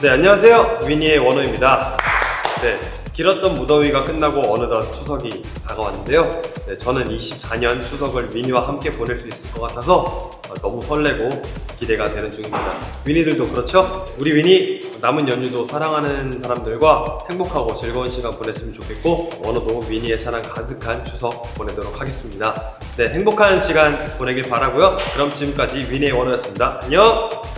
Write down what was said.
네, 안녕하세요. 위니의 원호입니다. 네, 길었던 무더위가 끝나고 어느덧 추석이 다가왔는데요. 네, 저는 24년 추석을 위니와 함께 보낼 수 있을 것 같아서 너무 설레고 기대가 되는 중입니다. 위니들도 그렇죠? 우리 위니 남은 연휴도 사랑하는 사람들과 행복하고 즐거운 시간 보냈으면 좋겠고 원호도 위니의 사랑 가득한 추석 보내도록 하겠습니다. 네, 행복한 시간 보내길 바라고요. 그럼 지금까지 위니의 원호였습니다. 안녕!